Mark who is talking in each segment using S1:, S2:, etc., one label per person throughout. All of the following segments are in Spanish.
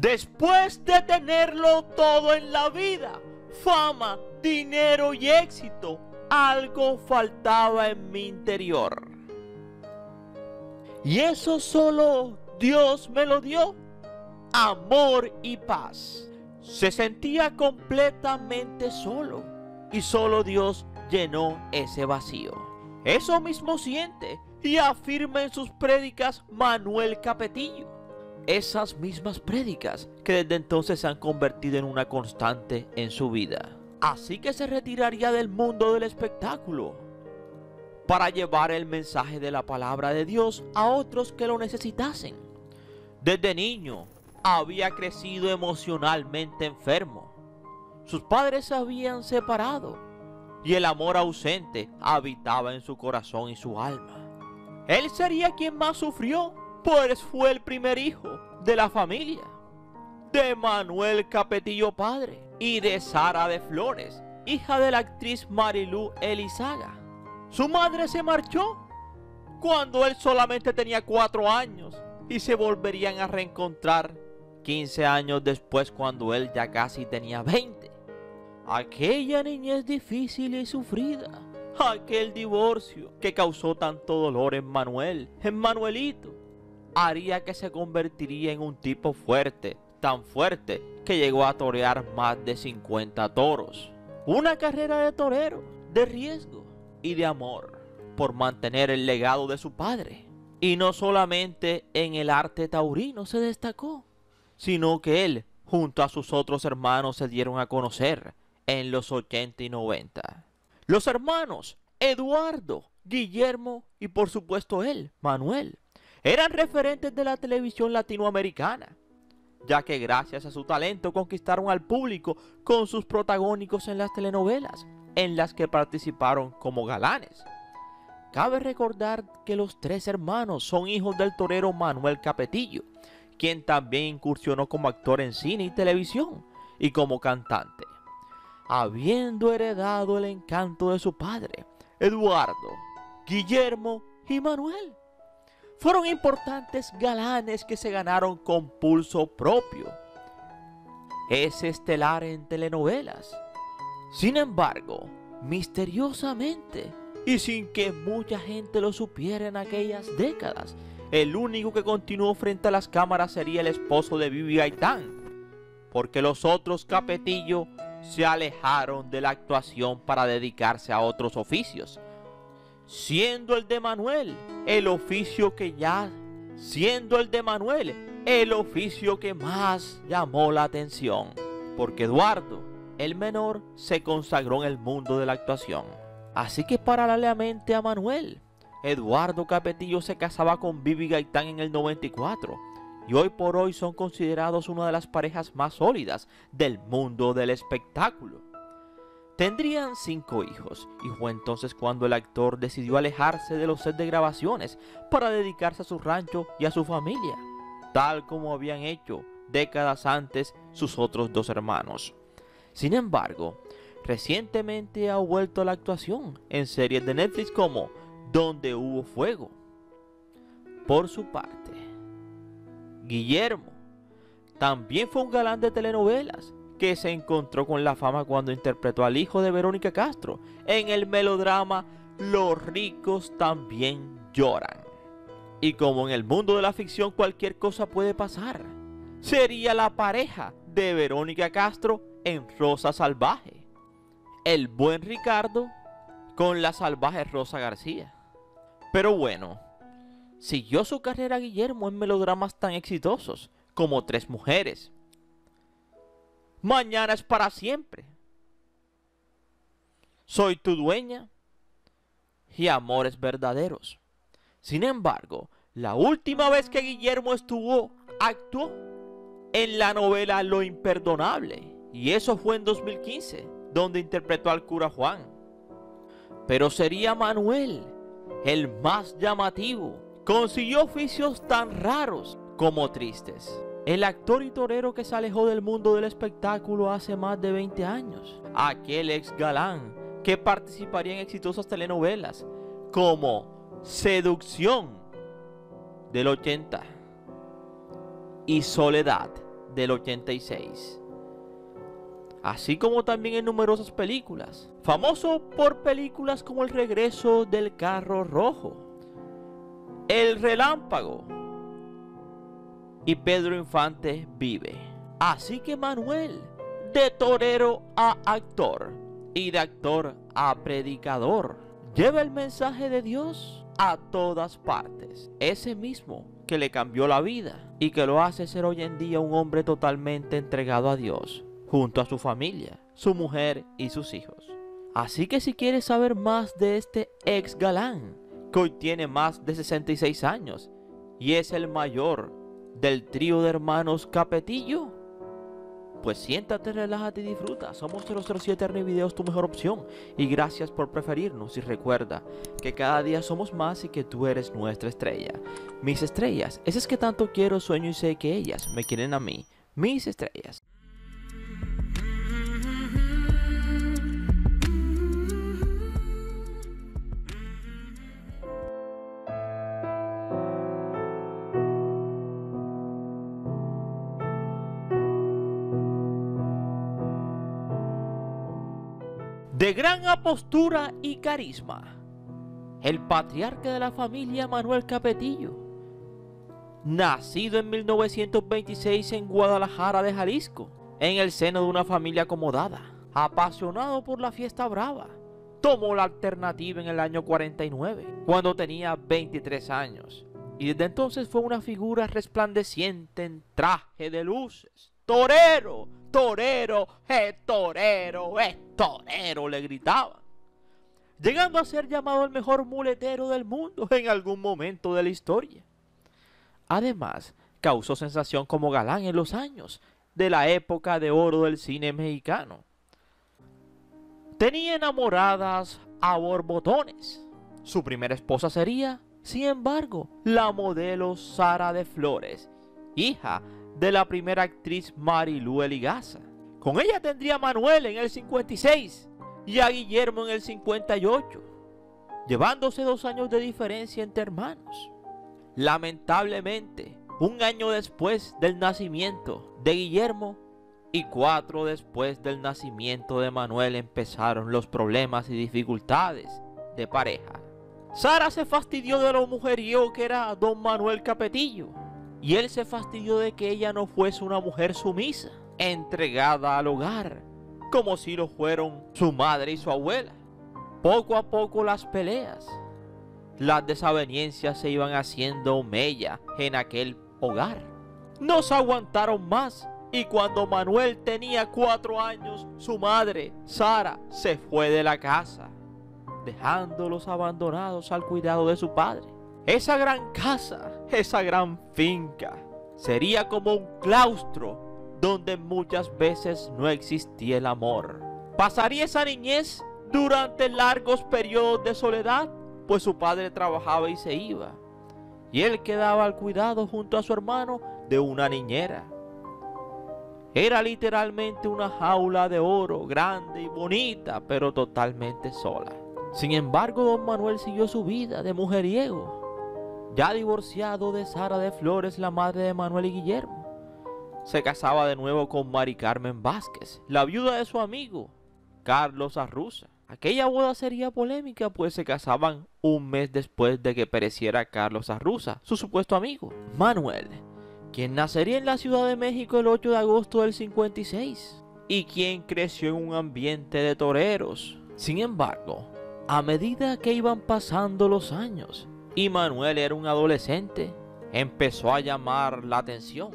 S1: Después de tenerlo todo en la vida, fama, dinero y éxito, algo faltaba en mi interior. Y eso solo Dios me lo dio. Amor y paz. Se sentía completamente solo y solo Dios llenó ese vacío. Eso mismo siente y afirma en sus prédicas Manuel Capetillo esas mismas prédicas que desde entonces se han convertido en una constante en su vida. Así que se retiraría del mundo del espectáculo para llevar el mensaje de la palabra de Dios a otros que lo necesitasen. Desde niño había crecido emocionalmente enfermo. Sus padres se habían separado y el amor ausente habitaba en su corazón y su alma. Él sería quien más sufrió pues fue el primer hijo de la familia de Manuel Capetillo padre y de Sara de Flores, hija de la actriz Marilu Elizaga. Su madre se marchó cuando él solamente tenía cuatro años y se volverían a reencontrar 15 años después cuando él ya casi tenía 20. Aquella niñez difícil y sufrida, aquel divorcio que causó tanto dolor en Manuel, en Manuelito, haría que se convertiría en un tipo fuerte, tan fuerte que llegó a torear más de 50 toros. Una carrera de torero, de riesgo y de amor, por mantener el legado de su padre. Y no solamente en el arte taurino se destacó, sino que él, junto a sus otros hermanos, se dieron a conocer en los 80 y 90. Los hermanos Eduardo, Guillermo y por supuesto él, Manuel, eran referentes de la televisión latinoamericana, ya que gracias a su talento conquistaron al público con sus protagónicos en las telenovelas, en las que participaron como galanes. Cabe recordar que los tres hermanos son hijos del torero Manuel Capetillo, quien también incursionó como actor en cine y televisión y como cantante, habiendo heredado el encanto de su padre, Eduardo, Guillermo y Manuel fueron importantes galanes que se ganaron con pulso propio. Es estelar en telenovelas. Sin embargo, misteriosamente, y sin que mucha gente lo supiera en aquellas décadas, el único que continuó frente a las cámaras sería el esposo de Vivi Gaitán, porque los otros capetillos se alejaron de la actuación para dedicarse a otros oficios, siendo el de Manuel el oficio que ya, siendo el de Manuel el oficio que más llamó la atención, porque Eduardo, el menor, se consagró en el mundo de la actuación. Así que paralelamente a Manuel, Eduardo Capetillo se casaba con Vivi Gaitán en el 94 y hoy por hoy son considerados una de las parejas más sólidas del mundo del espectáculo. Tendrían cinco hijos y fue entonces cuando el actor decidió alejarse de los sets de grabaciones para dedicarse a su rancho y a su familia, tal como habían hecho décadas antes sus otros dos hermanos. Sin embargo, recientemente ha vuelto a la actuación en series de Netflix como Donde hubo fuego. Por su parte, Guillermo también fue un galán de telenovelas que se encontró con la fama cuando interpretó al hijo de Verónica Castro en el melodrama Los ricos también lloran. Y como en el mundo de la ficción cualquier cosa puede pasar, sería la pareja de Verónica Castro en Rosa Salvaje. El buen Ricardo con la salvaje Rosa García. Pero bueno, siguió su carrera Guillermo en melodramas tan exitosos como Tres Mujeres, mañana es para siempre. Soy tu dueña y amores verdaderos. Sin embargo, la última vez que Guillermo estuvo, actuó en la novela Lo Imperdonable. Y eso fue en 2015, donde interpretó al cura Juan. Pero sería Manuel el más llamativo. Consiguió oficios tan raros como tristes. El actor y torero que se alejó del mundo del espectáculo hace más de 20 años. Aquel ex galán que participaría en exitosas telenovelas como Seducción del 80 y Soledad del 86. Así como también en numerosas películas. Famoso por películas como El regreso del carro rojo, El relámpago y Pedro Infante vive. Así que Manuel, de torero a actor y de actor a predicador, lleva el mensaje de Dios a todas partes. Ese mismo que le cambió la vida y que lo hace ser hoy en día un hombre totalmente entregado a Dios, junto a su familia, su mujer y sus hijos. Así que si quieres saber más de este ex galán, que hoy tiene más de 66 años y es el mayor del trío de hermanos Capetillo, pues siéntate, relájate y disfruta. Somos 007 Videos, tu mejor opción. Y gracias por preferirnos. Y recuerda que cada día somos más y que tú eres nuestra estrella. Mis estrellas, ese es que tanto quiero, sueño y sé que ellas me quieren a mí. Mis estrellas. De gran apostura y carisma, el patriarca de la familia Manuel Capetillo, nacido en 1926 en Guadalajara de Jalisco, en el seno de una familia acomodada, apasionado por la fiesta brava, tomó la alternativa en el año 49, cuando tenía 23 años, y desde entonces fue una figura resplandeciente en traje de luces, torero, torero, es torero, es torero, le gritaban. Llegando a ser llamado el mejor muletero del mundo en algún momento de la historia. Además, causó sensación como galán en los años de la época de oro del cine mexicano. Tenía enamoradas a borbotones. Su primera esposa sería, sin embargo, la modelo Sara de Flores, hija de la primera actriz Marilu Eligaza. Con ella tendría a Manuel en el 56 y a Guillermo en el 58, llevándose dos años de diferencia entre hermanos. Lamentablemente, un año después del nacimiento de Guillermo y cuatro después del nacimiento de Manuel empezaron los problemas y dificultades de pareja. Sara se fastidió de lo mujeriego que era don Manuel Capetillo y él se fastidió de que ella no fuese una mujer sumisa, entregada al hogar, como si lo fueron su madre y su abuela. Poco a poco las peleas, las desavenencias se iban haciendo mella en aquel hogar. No se aguantaron más y cuando Manuel tenía cuatro años, su madre, Sara, se fue de la casa, dejándolos abandonados al cuidado de su padre. Esa gran casa, esa gran finca, sería como un claustro donde muchas veces no existía el amor. ¿Pasaría esa niñez durante largos periodos de soledad? Pues su padre trabajaba y se iba. Y él quedaba al cuidado junto a su hermano de una niñera. Era literalmente una jaula de oro, grande y bonita, pero totalmente sola. Sin embargo, don Manuel siguió su vida de mujeriego ya divorciado de Sara de Flores, la madre de Manuel y Guillermo. Se casaba de nuevo con Mari Carmen Vázquez, la viuda de su amigo, Carlos Arruza. Aquella boda sería polémica, pues se casaban un mes después de que pereciera Carlos Arruza, su supuesto amigo. Manuel, quien nacería en la Ciudad de México el 8 de agosto del 56 y quien creció en un ambiente de toreros. Sin embargo, a medida que iban pasando los años, y Manuel era un adolescente, empezó a llamar la atención.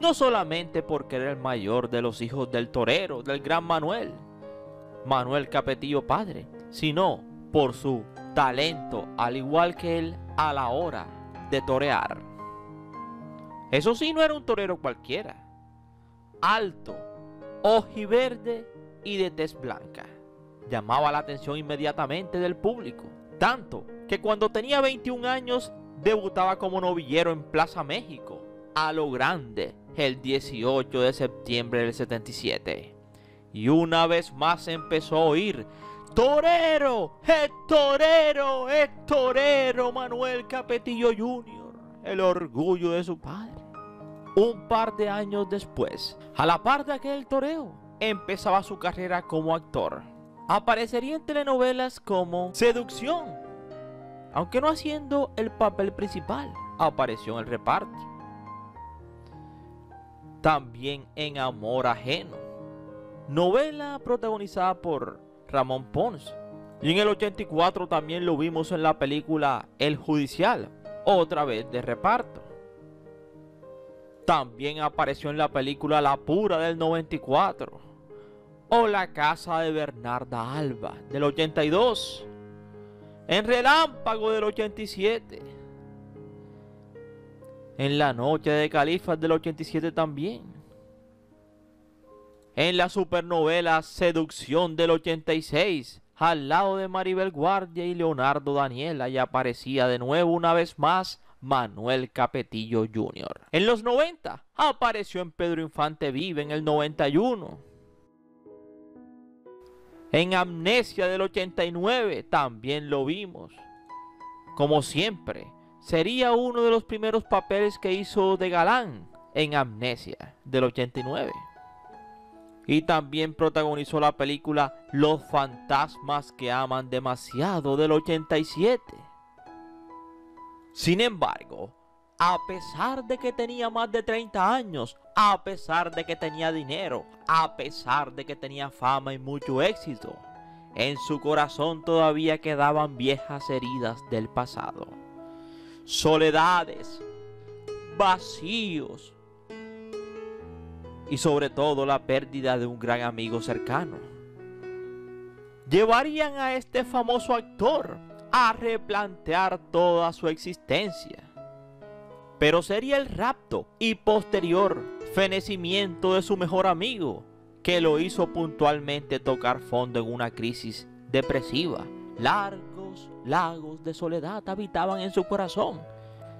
S1: No solamente porque era el mayor de los hijos del torero, del gran Manuel, Manuel Capetillo padre, sino por su talento, al igual que él a la hora de torear. Eso sí, no era un torero cualquiera. Alto, ojiverde y de tez blanca. Llamaba la atención inmediatamente del público. Tanto que cuando tenía 21 años debutaba como novillero en Plaza México, a lo grande, el 18 de septiembre del 77. Y una vez más empezó a oír Torero, es torero, es torero Manuel Capetillo Jr., el orgullo de su padre. Un par de años después, a la par de aquel toreo, empezaba su carrera como actor. Aparecería en telenovelas como Seducción, aunque no haciendo el papel principal, apareció en el reparto. También en Amor Ajeno, novela protagonizada por Ramón Pons. Y en el 84 también lo vimos en la película El Judicial, otra vez de reparto. También apareció en la película La Pura del 94 o La Casa de Bernarda Alba del 82. En Relámpago del 87. En La Noche de Califas del 87 también. En la supernovela Seducción del 86 al lado de Maribel Guardia y Leonardo Daniela y aparecía de nuevo una vez más Manuel Capetillo Jr. En los 90 apareció en Pedro Infante Vive en el 91. En Amnesia del 89 también lo vimos. Como siempre, sería uno de los primeros papeles que hizo de galán en Amnesia del 89. Y también protagonizó la película Los fantasmas que aman demasiado del 87. Sin embargo, a pesar de que tenía más de 30 años, a pesar de que tenía dinero, a pesar de que tenía fama y mucho éxito, en su corazón todavía quedaban viejas heridas del pasado. Soledades, vacíos, y sobre todo la pérdida de un gran amigo cercano. Llevarían a este famoso actor a replantear toda su existencia. Pero sería el rapto y posterior fenecimiento de su mejor amigo que lo hizo puntualmente tocar fondo en una crisis depresiva. Largos lagos de soledad habitaban en su corazón.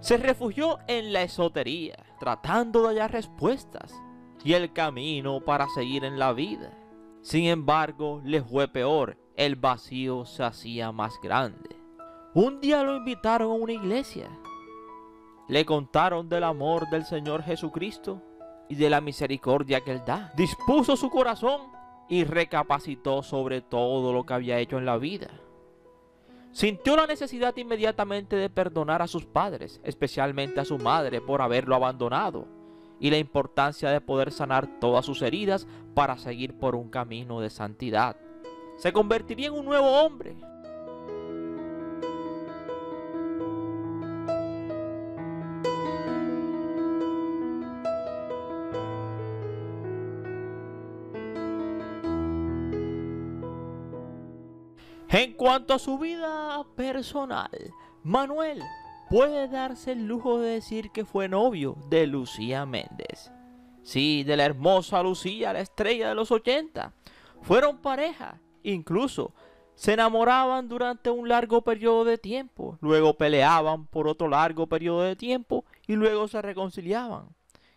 S1: Se refugió en la esotería, tratando de hallar respuestas y el camino para seguir en la vida. Sin embargo, le fue peor, el vacío se hacía más grande. Un día lo invitaron a una iglesia. Le contaron del amor del Señor Jesucristo y de la misericordia que Él da. Dispuso su corazón y recapacitó sobre todo lo que había hecho en la vida. Sintió la necesidad inmediatamente de perdonar a sus padres, especialmente a su madre, por haberlo abandonado y la importancia de poder sanar todas sus heridas para seguir por un camino de santidad. Se convertiría en un nuevo hombre. En cuanto a su vida personal, Manuel puede darse el lujo de decir que fue novio de Lucía Méndez. Sí, de la hermosa Lucía, la estrella de los 80. Fueron pareja, incluso se enamoraban durante un largo periodo de tiempo, luego peleaban por otro largo periodo de tiempo y luego se reconciliaban.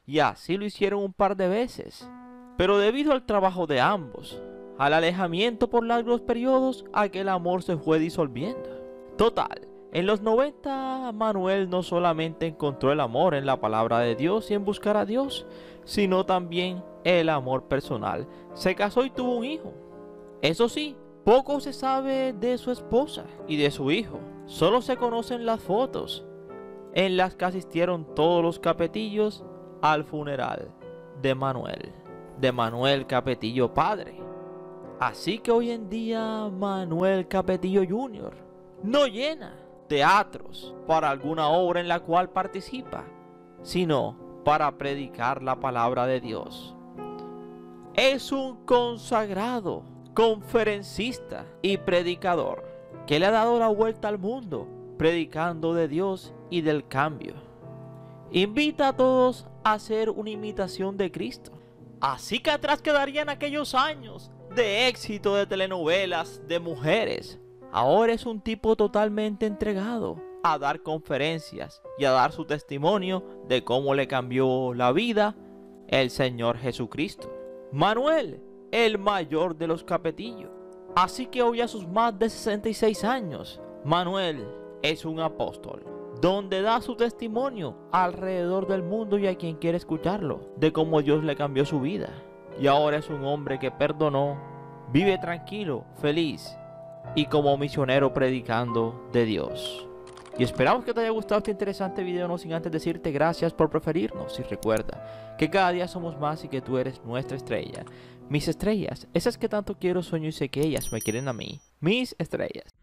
S1: Y así lo hicieron un par de veces. Pero debido al trabajo de ambos, al alejamiento por largos periodos, aquel amor se fue disolviendo. Total, en los 90 Manuel no solamente encontró el amor en la palabra de Dios y en buscar a Dios, sino también el amor personal. Se casó y tuvo un hijo. Eso sí, poco se sabe de su esposa y de su hijo. Solo se conocen las fotos en las que asistieron todos los capetillos al funeral de Manuel, de Manuel Capetillo padre. Así que hoy en día Manuel Capetillo Jr. no llena teatros para alguna obra en la cual participa, sino para predicar la palabra de Dios. Es un consagrado, conferencista y predicador que le ha dado la vuelta al mundo predicando de Dios y del cambio. Invita a todos a hacer una imitación de Cristo. Así que atrás quedarían aquellos años de éxito de telenovelas de mujeres Ahora es un tipo totalmente entregado a dar conferencias y a dar su testimonio de cómo le cambió la vida el Señor Jesucristo. Manuel, el mayor de los capetillos. Así que hoy a sus más de 66 años, Manuel es un apóstol, donde da su testimonio alrededor del mundo y a quien quiere escucharlo, de cómo Dios le cambió su vida. Y ahora es un hombre que perdonó, vive tranquilo, feliz y como misionero predicando de Dios. Y esperamos que te haya gustado este interesante video, no sin antes decirte gracias por preferirnos y recuerda que cada día somos más y que tú eres nuestra estrella. Mis estrellas, esas que tanto quiero, sueño y sé que ellas me quieren a mí. Mis estrellas.